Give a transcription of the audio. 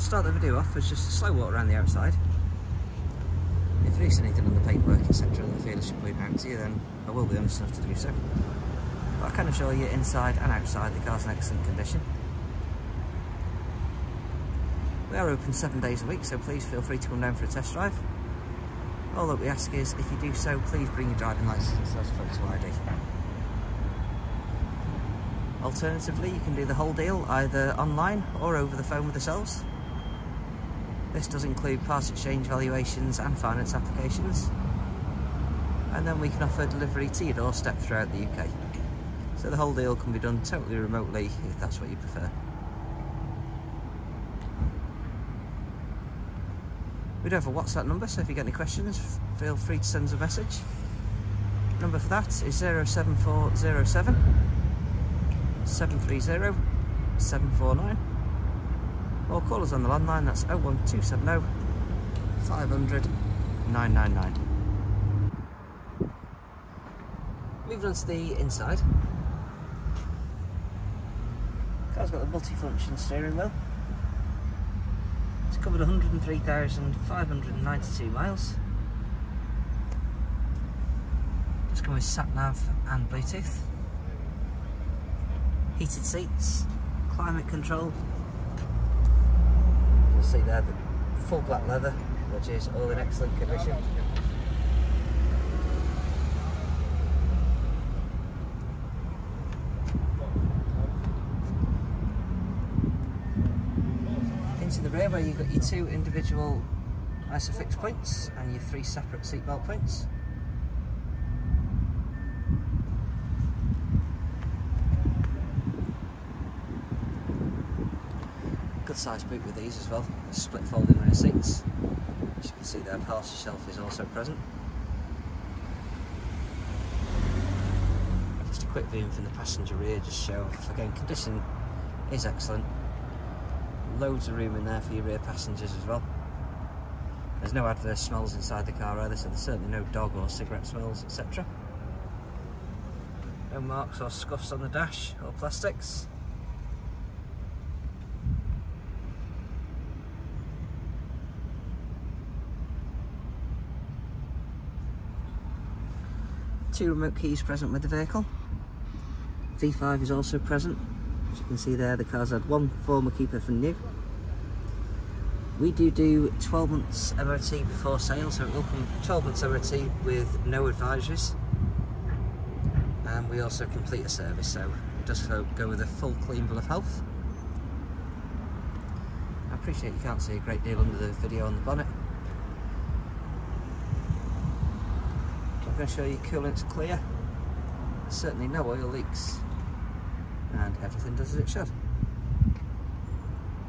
Start the video off with just a slow walk around the outside. If there is anything on the paperwork, etc. that I feel I should point out to you, then I will be honest enough to do so. But I can assure you, inside and outside, the car's in excellent condition. We are open seven days a week, so please feel free to come down for a test drive. All that we ask is, if you do so, please bring your driving licence as photo ID. Alternatively, you can do the whole deal either online or over the phone with ourselves. This does include part exchange valuations and finance applications. And then we can offer delivery to your doorstep throughout the UK. So the whole deal can be done totally remotely if that's what you prefer. We do have a WhatsApp number, so if you get any questions, feel free to send us a message. Number for that is 07407 730 749 or call us on the landline that's 01270 500 999. Moving on to the inside. Car's got the multi-function steering wheel. It's covered 103,592 miles. Just come with sat nav and Bluetooth heated seats, climate control. See there the full black leather, which is all in excellent condition. Into the rear where you've got your two individual ISOFIX points and your three separate seatbelt points. Sized boot with these as well. Split folding rear seats. As you can see there, parcel shelf is also present. Just a quick view from the passenger rear, just show again condition is excellent. Loads of room in there for your rear passengers as well. There's no adverse smells inside the car either, so there's certainly no dog or cigarette smells, etc. No marks or scuffs on the dash or plastics. Two remote keys present with the vehicle. V5 is also present. As you can see there, the car's had one former keeper from new. We do do 12 months MOT before sale, so it will come 12 months MOT with no advisories. And we also complete a service, so it does go with a full clean bill of health. I appreciate you can't see a great deal under the video on the bonnet. Going to show you coolant's clear. Certainly no oil leaks and everything does as it should.